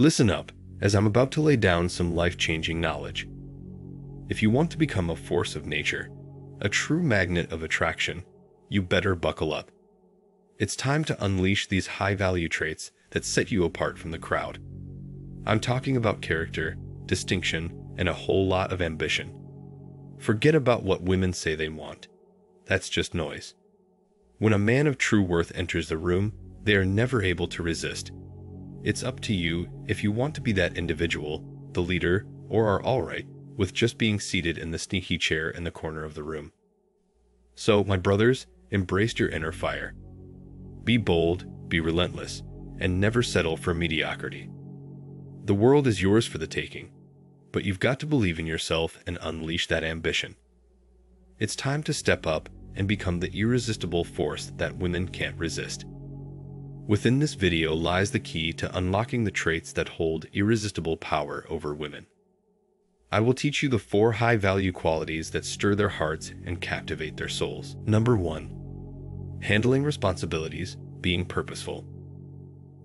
Listen up, as I'm about to lay down some life-changing knowledge. If you want to become a force of nature, a true magnet of attraction, you better buckle up. It's time to unleash these high-value traits that set you apart from the crowd. I'm talking about character, distinction, and a whole lot of ambition. Forget about what women say they want. That's just noise. When a man of true worth enters the room, they are never able to resist. It's up to you if you want to be that individual, the leader, or are alright with just being seated in the sneaky chair in the corner of the room. So, my brothers, embrace your inner fire. Be bold, be relentless, and never settle for mediocrity. The world is yours for the taking, but you've got to believe in yourself and unleash that ambition. It's time to step up and become the irresistible force that women can't resist. Within this video lies the key to unlocking the traits that hold irresistible power over women. I will teach you the four high value qualities that stir their hearts and captivate their souls. Number one, handling responsibilities, being purposeful.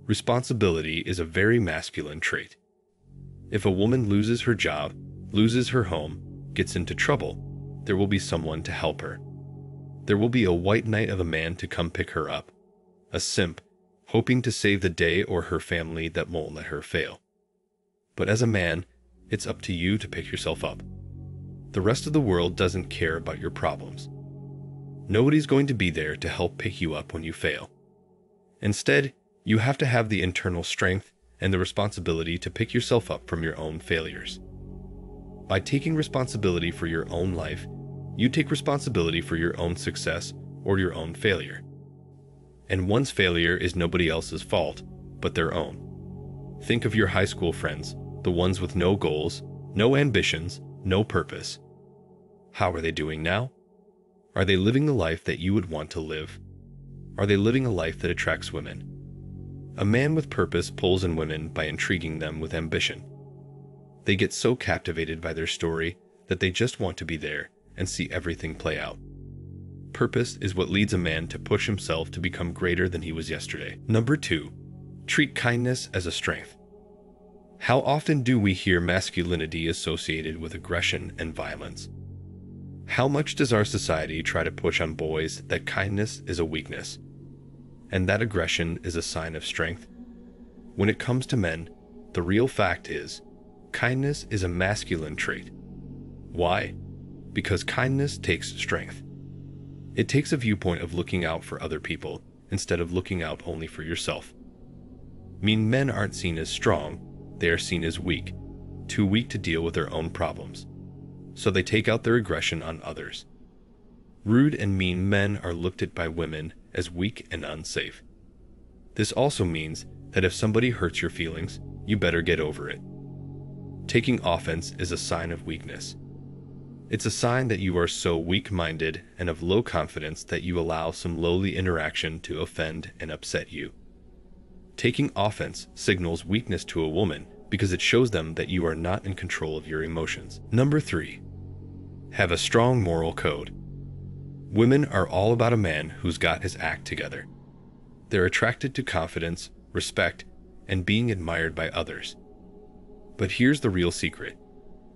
Responsibility is a very masculine trait. If a woman loses her job, loses her home, gets into trouble, there will be someone to help her. There will be a white knight of a man to come pick her up, a simp, hoping to save the day or her family that won't let her fail. But as a man, it's up to you to pick yourself up. The rest of the world doesn't care about your problems. Nobody's going to be there to help pick you up when you fail. Instead, you have to have the internal strength and the responsibility to pick yourself up from your own failures. By taking responsibility for your own life, you take responsibility for your own success or your own failure. And one's failure is nobody else's fault, but their own. Think of your high school friends, the ones with no goals, no ambitions, no purpose. How are they doing now? Are they living the life that you would want to live? Are they living a life that attracts women? A man with purpose pulls in women by intriguing them with ambition. They get so captivated by their story that they just want to be there and see everything play out. Purpose is what leads a man to push himself to become greater than he was yesterday. Number two, treat kindness as a strength. How often do we hear masculinity associated with aggression and violence? How much does our society try to push on boys that kindness is a weakness and that aggression is a sign of strength? When it comes to men, the real fact is kindness is a masculine trait. Why? Because kindness takes strength. It takes a viewpoint of looking out for other people instead of looking out only for yourself. Mean men aren't seen as strong, they are seen as weak, too weak to deal with their own problems. So they take out their aggression on others. Rude and mean men are looked at by women as weak and unsafe. This also means that if somebody hurts your feelings, you better get over it. Taking offense is a sign of weakness. It's a sign that you are so weak minded and of low confidence that you allow some lowly interaction to offend and upset you. Taking offense signals weakness to a woman because it shows them that you are not in control of your emotions. Number three, have a strong moral code. Women are all about a man who's got his act together. They're attracted to confidence, respect, and being admired by others. But here's the real secret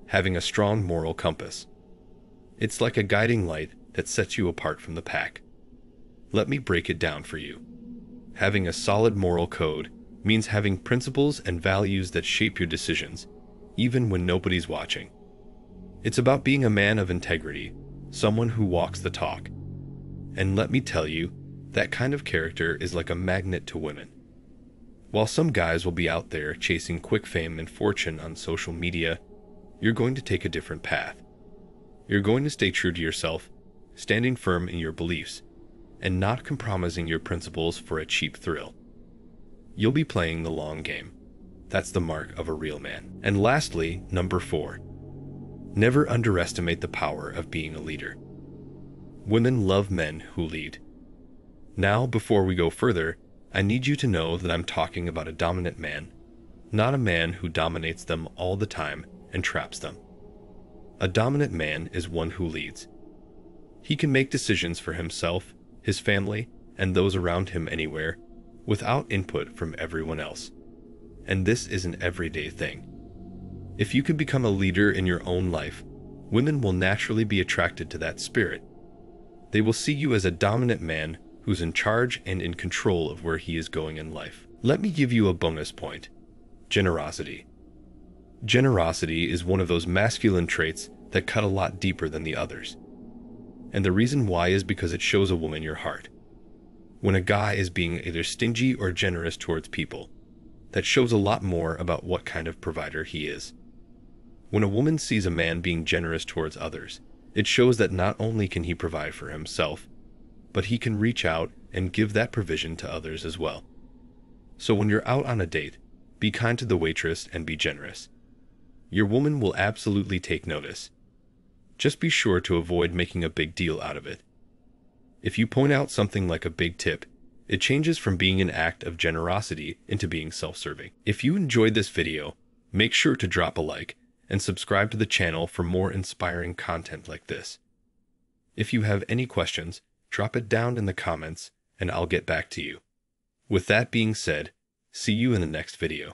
having a strong moral compass. It's like a guiding light that sets you apart from the pack. Let me break it down for you. Having a solid moral code means having principles and values that shape your decisions, even when nobody's watching. It's about being a man of integrity, someone who walks the talk. And let me tell you, that kind of character is like a magnet to women. While some guys will be out there chasing quick fame and fortune on social media, you're going to take a different path. You're going to stay true to yourself, standing firm in your beliefs, and not compromising your principles for a cheap thrill you'll be playing the long game. That's the mark of a real man. And lastly, number four, never underestimate the power of being a leader. Women love men who lead. Now, before we go further, I need you to know that I'm talking about a dominant man, not a man who dominates them all the time and traps them. A dominant man is one who leads. He can make decisions for himself, his family, and those around him anywhere without input from everyone else. and this is an everyday thing. If you can become a leader in your own life, women will naturally be attracted to that spirit. They will see you as a dominant man who's in charge and in control of where he is going in life. Let me give you a bonus point generosity. Generosity is one of those masculine traits that cut a lot deeper than the others. And the reason why is because it shows a woman your heart. When a guy is being either stingy or generous towards people, that shows a lot more about what kind of provider he is. When a woman sees a man being generous towards others, it shows that not only can he provide for himself, but he can reach out and give that provision to others as well. So when you're out on a date, be kind to the waitress and be generous. Your woman will absolutely take notice. Just be sure to avoid making a big deal out of it. If you point out something like a big tip, it changes from being an act of generosity into being self-serving. If you enjoyed this video, make sure to drop a like and subscribe to the channel for more inspiring content like this. If you have any questions, drop it down in the comments and I'll get back to you. With that being said, see you in the next video.